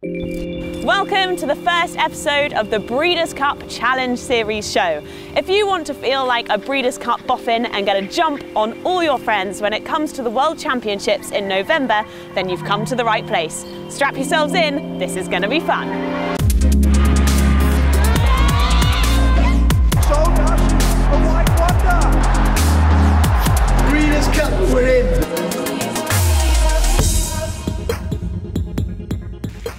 Welcome to the first episode of the Breeders' Cup Challenge Series show. If you want to feel like a Breeders' Cup boffin and get a jump on all your friends when it comes to the World Championships in November, then you've come to the right place. Strap yourselves in, this is going to be fun.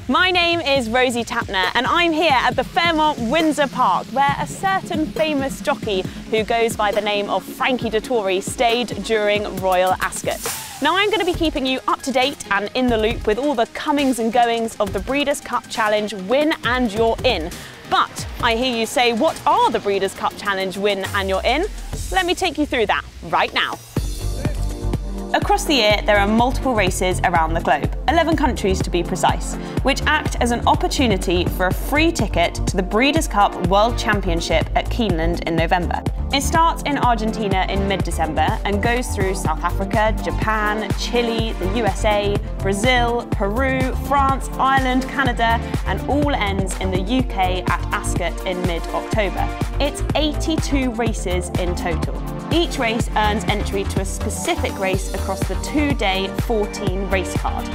My name is Rosie Tapner and I'm here at the Fairmont Windsor Park where a certain famous jockey who goes by the name of Frankie Dettori stayed during Royal Ascot. Now I'm going to be keeping you up to date and in the loop with all the comings and goings of the Breeders' Cup Challenge Win and You're In. But I hear you say, what are the Breeders' Cup Challenge Win and You're In? Let me take you through that right now. Across the year, there are multiple races around the globe, 11 countries to be precise, which act as an opportunity for a free ticket to the Breeders' Cup World Championship at Keeneland in November. It starts in Argentina in mid-December and goes through South Africa, Japan, Chile, the USA, Brazil, Peru, France, Ireland, Canada, and all ends in the UK at Ascot in mid-October. It's 82 races in total. Each race earns entry to a specific race across the two-day 14 race card.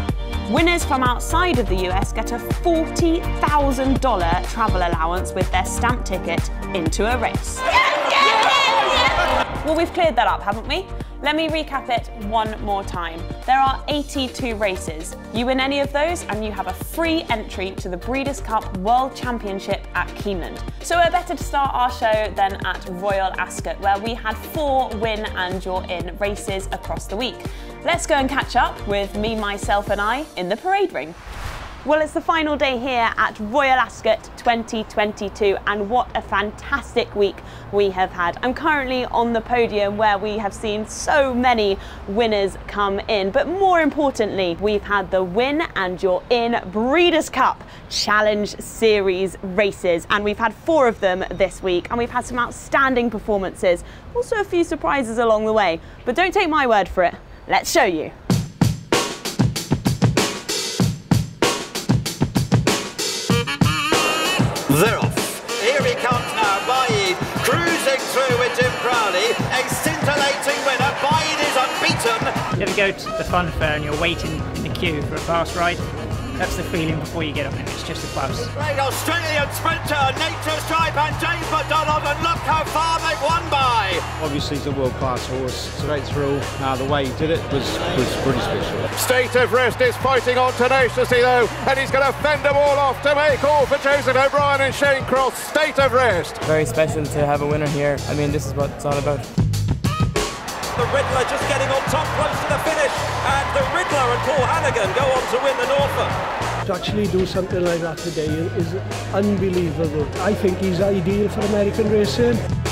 Winners from outside of the US get a $40,000 travel allowance with their stamp ticket into a race. Well, we've cleared that up, haven't we? Let me recap it one more time. There are 82 races. You win any of those and you have a free entry to the Breeders' Cup World Championship at Keeneland. So we're better to start our show than at Royal Ascot, where we had four win and you're in races across the week. Let's go and catch up with me, myself and I in the parade ring. Well, it's the final day here at Royal Ascot 2022 and what a fantastic week we have had. I'm currently on the podium where we have seen so many winners come in, but more importantly, we've had the Win and You're In Breeders' Cup Challenge Series races and we've had four of them this week and we've had some outstanding performances, also a few surprises along the way. But don't take my word for it, let's show you. Scintillating winner. Baaeed is unbeaten. You ever go to the fun fair and you're waiting in the queue for a fast ride? That's the feeling before you get on it. It's just a buzz. Great Australian sprinter, Nature Strip and James McDonald, and look how far they've won by. Obviously, he's a world-class horse. Straight through. Uh, the way he did it was was pretty special. State of Rest is fighting on tenaciously though, and he's going to fend them all off to make all for Joseph O'Brien and Shane Crosse. State of Rest. Very special to have a winner here. I mean, this is what it's all about. The Riddler just getting on top, close to the finish, and the Riddler and Paul Hanagan go on to win the Norfolk. To actually do something like that today is unbelievable. I think he's ideal for American racing.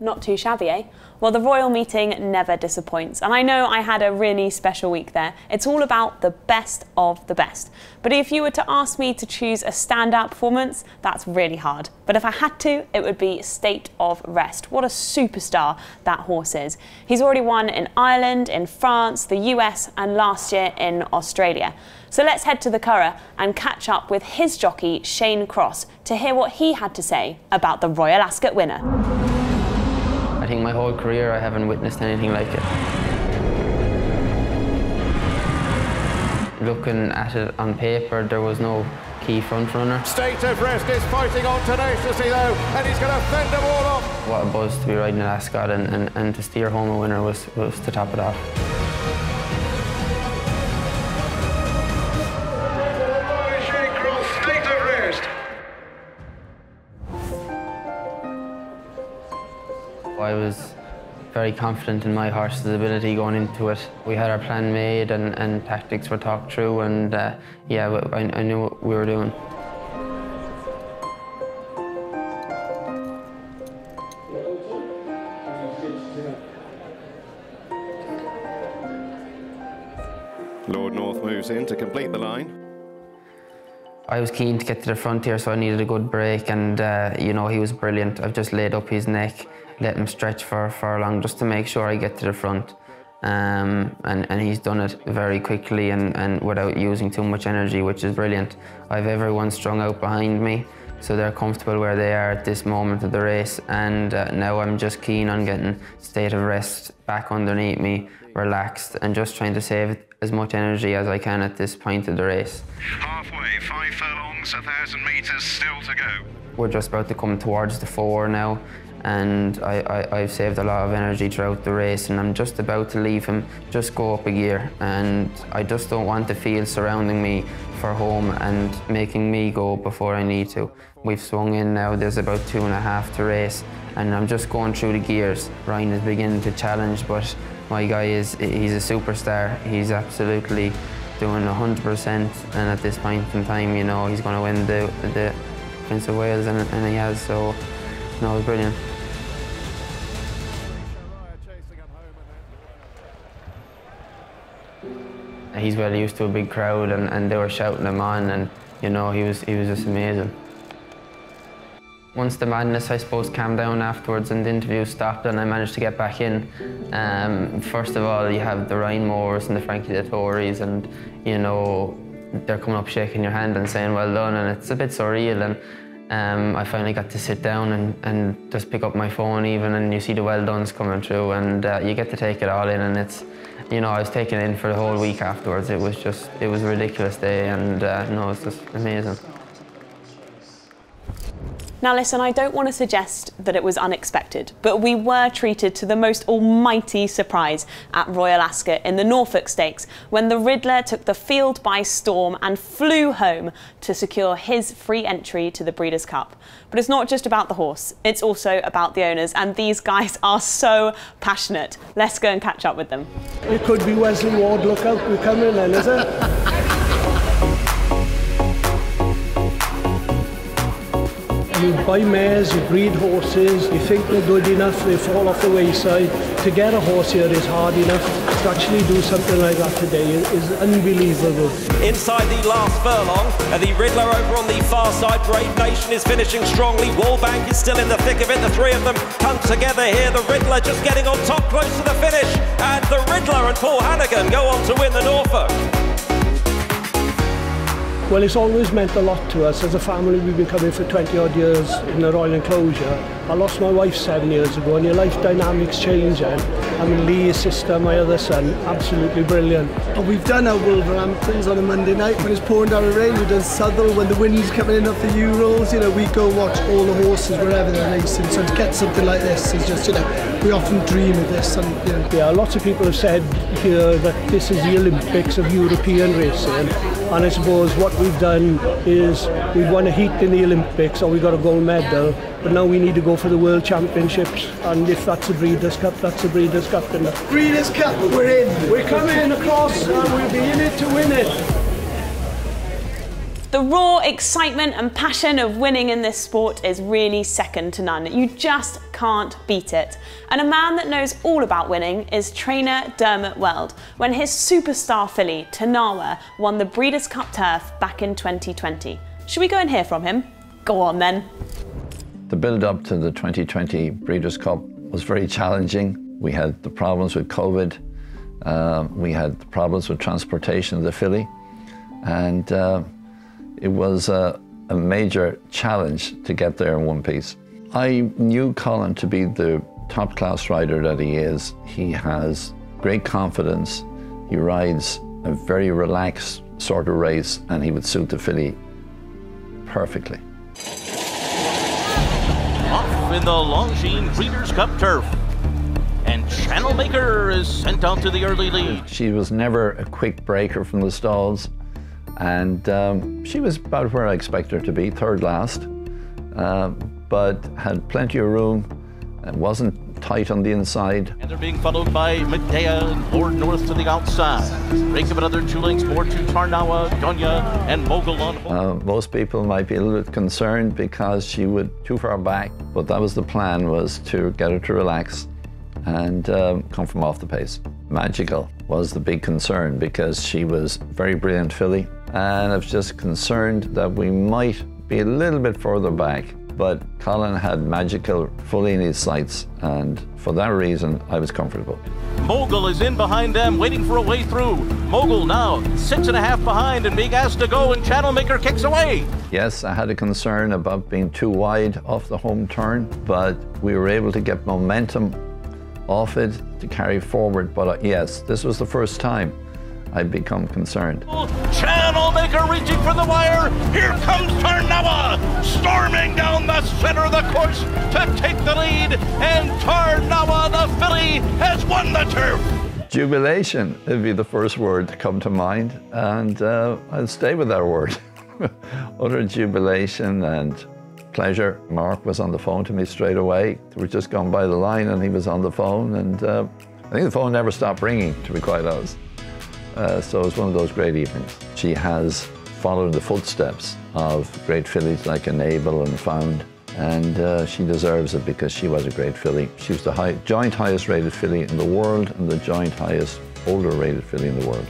Not too shabby, eh? Well, the royal meeting never disappoints, and I know I had a really special week there. It's all about the best of the best. But if you were to ask me to choose a standout performance, that's really hard. But if I had to, it would be State of Rest. What a superstar that horse is. He's already won in Ireland, in France, the US, and last year in Australia. So let's head to the Curragh and catch up with his jockey, Shane Crosse, to hear what he had to say about the Royal Ascot winner. I think my whole career I haven't witnessed anything like it. Looking at it on paper, there was no key front runner. State of Rest is fighting on tenaciously though, and he's going to fend them all off. What a buzz to be riding at Ascot and, and, and to steer home a winner was, was to top it off. Very confident in my horse's ability going into it. We had our plan made and, and tactics were talked through and uh, yeah, I, I knew what we were doing. Lord North moves in to complete the line. I was keen to get to the front here, so I needed a good break, and uh, you know he was brilliant. I've just laid up his neck, let him stretch for for long, just to make sure I get to the front. Um, and, and he's done it very quickly and, and without using too much energy, which is brilliant. I've everyone strung out behind me, so they're comfortable where they are at this moment of the race. And uh, now I'm just keen on getting state of rest back underneath me, relaxed, and just trying to save as much energy as I can at this point of the race. Halfway, five furlongs, a thousand metres still to go. We're just about to come towards the four now and I, have saved a lot of energy throughout the race and I'm just about to leave him, just go up a gear and I just don't want the field surrounding me for home and making me go before I need to. We've swung in now, there's about two and a half to race and I'm just going through the gears. Ryan is beginning to challenge but my guy is, he's a superstar. He's absolutely doing 100% and at this point in time, you know, he's going to win the, the Prince of Wales and, and he has, so no, it was brilliant. He's well used to a big crowd and, and they were shouting him on and you know he was he was just amazing. Once the madness I suppose calmed down afterwards and the interview stopped and I managed to get back in. Um, first of all you have the Ryan Moores and the Frankie Dettoris and you know they're coming up shaking your hand and saying well done and it's a bit surreal and um, I finally got to sit down and, and just pick up my phone even and you see the well done's coming through and uh, you get to take it all in and it's, you know, I was taking it in for the whole week afterwards. It was just, it was a ridiculous day and uh, no, it's just amazing. Now, listen, I don't want to suggest that it was unexpected, but we were treated to the most almighty surprise at Royal Ascot in the Norfolk Stakes when the Riddler took the field by storm and flew home to secure his free entry to the Breeders' Cup. But it's not just about the horse, it's also about the owners, and these guys are so passionate. Let's go and catch up with them. It could be Wesley Ward, look out, we're coming then, is it? You buy mares, you breed horses, you think they're good enough, they fall off the wayside. To get a horse here is hard enough. To actually do something like that today is unbelievable. Inside the last furlong, and the Riddler over on the far side. Brave Nation is finishing strongly. Wallbank is still in the thick of it. The three of them come together here. The Riddler just getting on top, close to the finish. And the Riddler and Paul Hanagan go on to win the Norfolk. Well, it's always meant a lot to us. As a family, we've been coming for 20 odd years in the Royal Enclosure. I lost my wife seven years ago and your life dynamics change then. I mean, Lee, his sister, my other son, absolutely brilliant. And we've done our Wolverhamptons on a Monday night when it's pouring down the rain. We've done Southall when the wind's coming in off the Urals. You know, we go watch all the horses wherever they're racing. So to get something like this is just, you know, we often dream of this. And, you know. Yeah, lots of people have said here that this is the Olympics of European racing. And I suppose what we've done is we've won a heat in the Olympics or we got a gold medal, but now we need to go for the World Championships. And if that's a Breeders' Cup, that's a Breeders' Cup. Breeders' Cup, we're in. We're coming across and we'll be in it to win it. The raw excitement and passion of winning in this sport is really second to none. You just can't beat it. And a man that knows all about winning is trainer Dermot Weld when his superstar filly, Tarnawa, won the Breeders' Cup Turf back in 2020. Should we go and hear from him? Go on then. The build up to the 2020 Breeders' Cup was very challenging. We had the problems with COVID, uh, we had the problems with transportation of the filly, and uh, it was a, a major challenge to get there in one piece. I knew Colin to be the top class rider that he is. He has great confidence. He rides a very relaxed sort of race and he would suit the filly perfectly. Off in the Longines Breeders' Cup turf. And Channel Channelmaker is sent out to the early lead. She was never a quick breaker from the stalls and um, she was about where I expect her to be, third last, uh, but had plenty of room, and wasn't tight on the inside. And they're being followed by Medea and Lord North to the outside. Break of another two lengths more to Tarnawa, Gonya, and Mogul on uh, Most people might be a little bit concerned because she would too far back, but that was the plan, was to get her to relax and um, come from off the pace. Magical was the big concern because she was very brilliant filly and I was just concerned that we might be a little bit further back but Colin had magical fully in his sights, and for that reason, I was comfortable. Mogul is in behind them, waiting for a way through. Mogul now six and a half behind and being asked to go, and Channel Maker kicks away. Yes, I had a concern about being too wide off the home turn, but we were able to get momentum off it to carry forward. But uh, yes, this was the first time I'd become concerned. Channel Maker reaching for the wire. Here comes Tarnawa, storming down the center of the course to take the lead. And Tarnawa, the filly, has won the turf. Jubilation would be the first word to come to mind, and uh, I'll stay with that word. Utter jubilation and pleasure. Mark was on the phone to me straight away. We were just gone by the line, and he was on the phone, and uh, I think the phone never stopped ringing, to be quite honest. Uh, so it was one of those great evenings. She has followed the footsteps of great fillies like Enable and Found, and uh, she deserves it because she was a great filly. She was the high, joint highest rated filly in the world and the joint highest older rated filly in the world.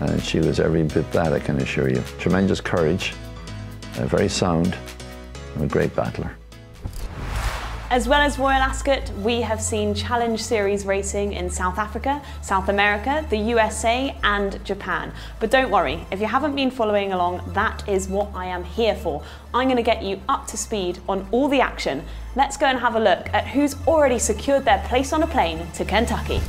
And she was every bit that, I can assure you. Tremendous courage, uh, very sound, and a great battler. As well as Royal Ascot, we have seen Challenge Series racing in South Africa, South America, the USA, and Japan. But don't worry, if you haven't been following along, that is what I am here for. I'm going to get you up to speed on all the action. Let's go and have a look at who's already secured their place on a plane to Kentucky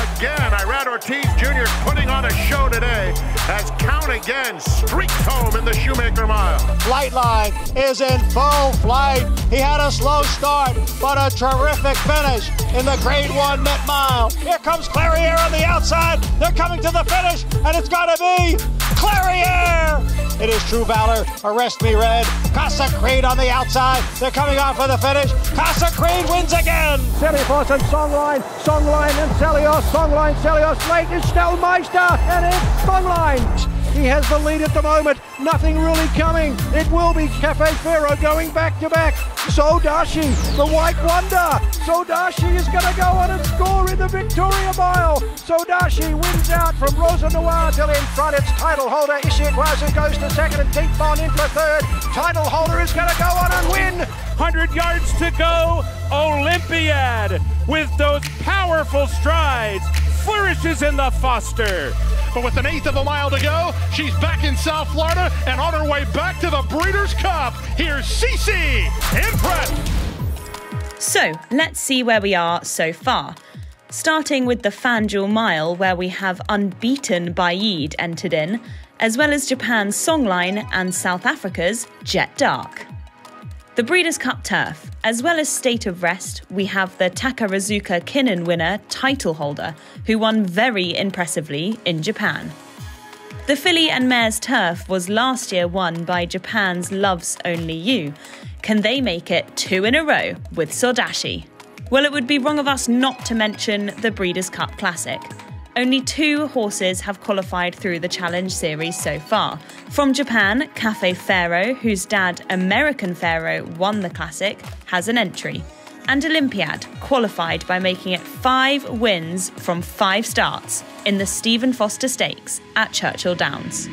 again. Irad Ortiz Jr. putting on a show today as Count again streaked home in the Shoemaker Mile. Flightline is in full flight. He had a slow start, but a terrific finish in the Grade 1 Met Mile. Here comes Clairiere on the outside. They're coming to the finish, and it's going to be Clairiere. It is True Valor. Arrest Me Red. Casa Creed on the outside. They're coming on for the finish. Casa Creed wins again. Serifos and Songline. Songline and Celios. Songline, Celios. Late is Schnell Meister. And it's Songline. He has the lead at the moment. Nothing really coming. It will be Cafe Pharoah going back to back. Sodashi, the white wonder. Sodashi is going to go on and score in the Victoria Mile. Sodashi wins out from Rosa Noir till in front. Its Titleholder, Ishikwazu, goes to second and Deep Bond in for third. Titleholder is going to go on and win. 100 yards to go. Olympiad with those powerful strides flourishes in the Foster. But with an eighth of a mile to go, she's back in South Florida and on her way back to the Breeders' Cup. Here's Cece Impress. So let's see where we are so far. Starting with the FanDuel Mile, where we have unbeaten Baaeed entered in, as well as Japan's Songline and South Africa's Jet Dark. The Breeders' Cup Turf, as well as State of Rest, we have the Takarazuka Kinen winner, Titleholder, who won very impressively in Japan. The Filly and Mares Turf was last year won by Japan's Loves Only You. Can they make it two in a row with Sodashi? Well, it would be wrong of us not to mention the Breeders' Cup Classic. Only two horses have qualified through the Challenge Series so far. From Japan, Cafe Pharoah, whose dad, American Pharoah, won the Classic, has an entry. And Olympiad qualified by making it five wins from five starts in the Stephen Foster Stakes at Churchill Downs.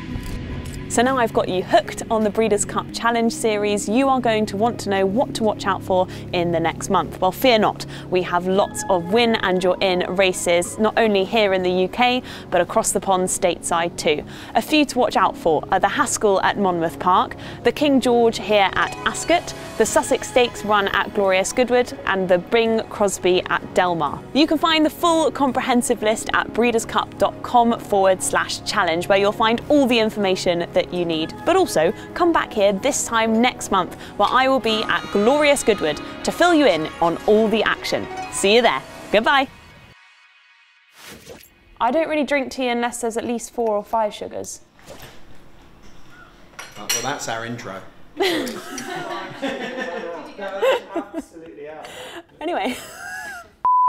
So now I've got you hooked on the Breeders' Cup Challenge Series, you are going to want to know what to watch out for in the next month. Well, fear not, we have lots of win and you're in races, not only here in the UK, but across the pond stateside too. A few to watch out for are the Haskell at Monmouth Park, the King George here at Ascot, the Sussex Stakes run at Glorious Goodwood, and the Bing Crosby at Del Mar. You can find the full comprehensive list at breederscup.com forward slash challenge, where you'll find all the information that you need. But also, come back here this time next month where I will be at Glorious Goodwood to fill you in on all the action. See you there. Goodbye. I don't really drink tea unless there's at least four or five sugars. Uh, well, that's our intro. anyway.